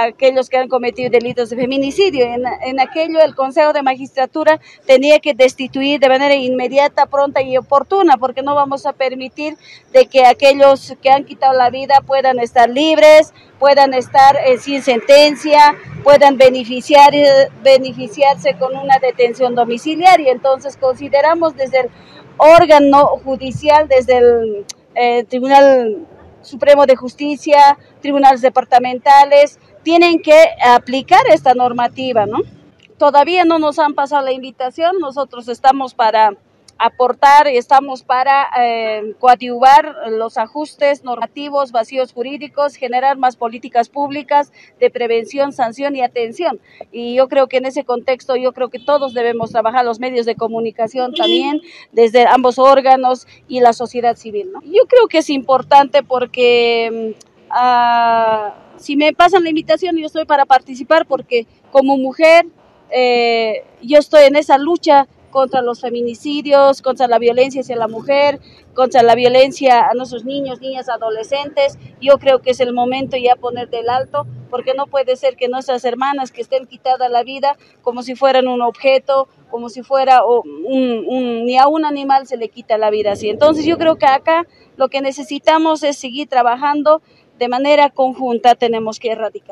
aquellos que han cometido delitos de feminicidio. En, aquello el Consejo de Magistratura tenía que destituir de manera inmediata, pronta y oportuna, porque no vamos a permitir de que aquellos que han quitado la vida puedan estar libres, puedan estar eh, sin sentencia, puedan beneficiar, beneficiarse con una detención domiciliaria. Entonces consideramos desde el órgano judicial, desde el eh, Tribunal Supremo de Justicia, tribunales departamentales, tienen que aplicar esta normativa, ¿no? Todavía no nos han pasado la invitación, nosotros estamos para aportar y estamos para eh, coadyuvar los ajustes normativos, vacíos jurídicos, generar más políticas públicas de prevención, sanción y atención. Y yo creo que en ese contexto, yo creo que todos debemos trabajar, los medios de comunicación también, desde ambos órganos y la sociedad civil. ¿no? Yo creo que es importante porque... Si me pasan la invitación, yo estoy para participar porque como mujer eh, yo estoy en esa lucha contra los feminicidios, contra la violencia hacia la mujer, contra la violencia a nuestros niños, niñas, adolescentes. Yo creo que es el momento ya poner del alto, porque no puede ser que nuestras hermanas que estén quitadas la vida como si fueran un objeto, como si fuera ni a un animal se le quita la vida así. Entonces yo creo que acá lo que necesitamos es seguir trabajando de manera conjunta, tenemos que erradicar.